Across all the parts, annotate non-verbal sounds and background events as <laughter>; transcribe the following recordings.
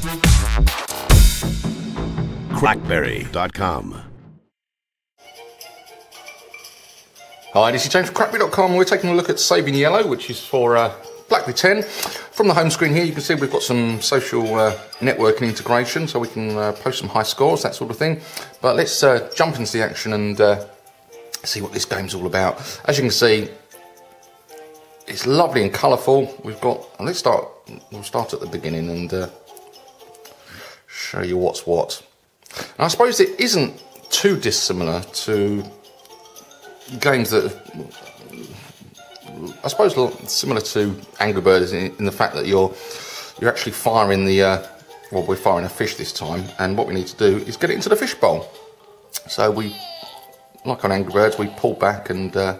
Crackberry.com. Hi, this is James from Crackberry.com. We're taking a look at Saving Yello, which is for uh, BlackBerry 10. From the home screen here, you can see we've got some social uh, networking integration, so we can uh, post some high scores, that sort of thing. But let's uh, jump into the action and uh, see what this game's all about. As you can see, it's lovely and colourful. We've got, let's start, we'll start at the beginning and uh, show you what's what. And I suppose it isn't too dissimilar to games that I suppose similar to Angry Birds in, in the fact that you're you're actually firing the uh, well we're firing a fish this time and what we need to do is get it into the fish bowl. So we like on Angry Birds we pull back and uh,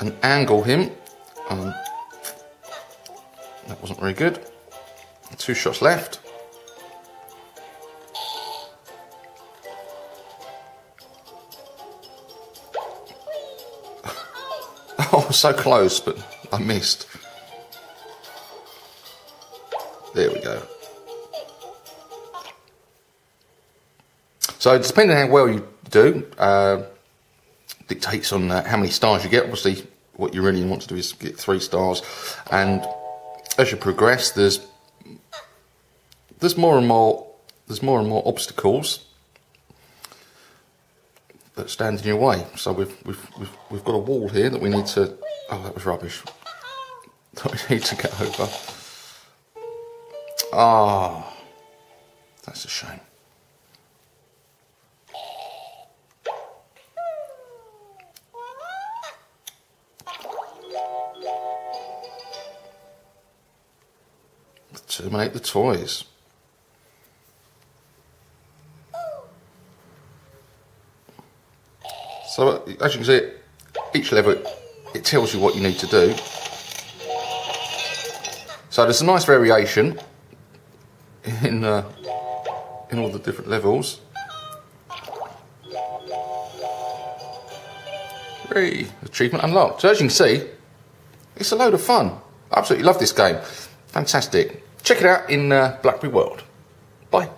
and angle him. Um, that wasn't very good two shots left <laughs> Oh, so close, but I missed. There we go. So depending on how well you do, uh, dictates on uh, how many stars you get. Obviously, what you really want to do is get three stars, and as you progress, there's there's more and more there's more and more obstacles that stand in your way. So we've, we've, we've, we've got a wall here that we need to, oh that was rubbish, <laughs> that we need to get over. Ah, oh, that's a shame. Terminate the toys. So as you can see, each level it tells you what you need to do. So there's a nice variation in uh, in all the different levels. Three achievement unlocked. So as you can see, it's a load of fun. Absolutely love this game. Fantastic. Check it out in uh, Blackberry World. Bye.